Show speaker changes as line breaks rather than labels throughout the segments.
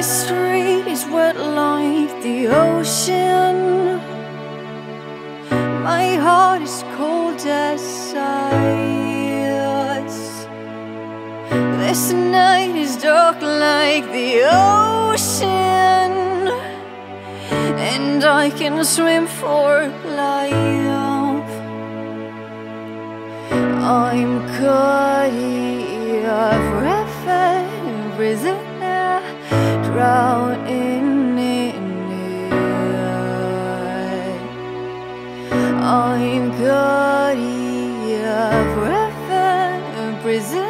mystery is wet like the ocean. My heart is cold as ice. This night is dark like the ocean. And I can swim for life. I'm caught up, everything out in I'm good here forever in prison.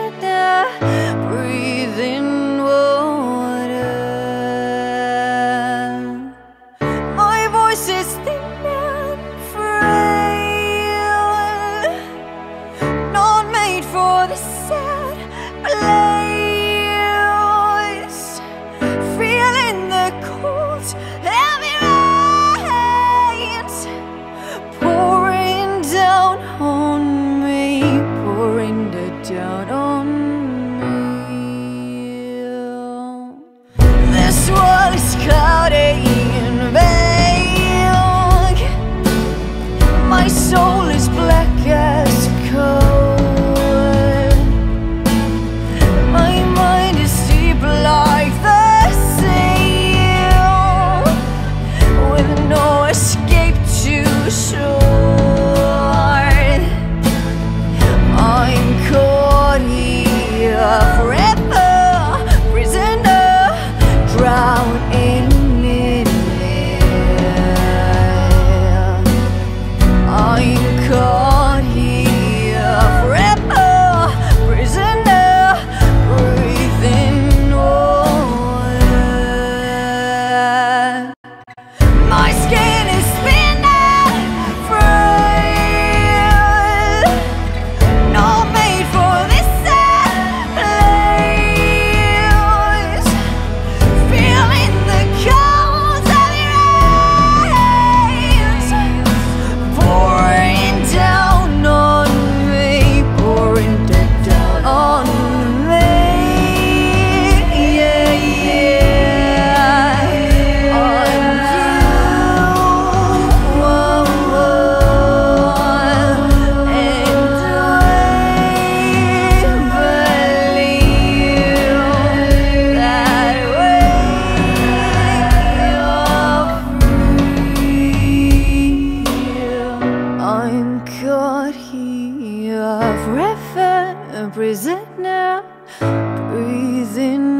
A prisoner breathing.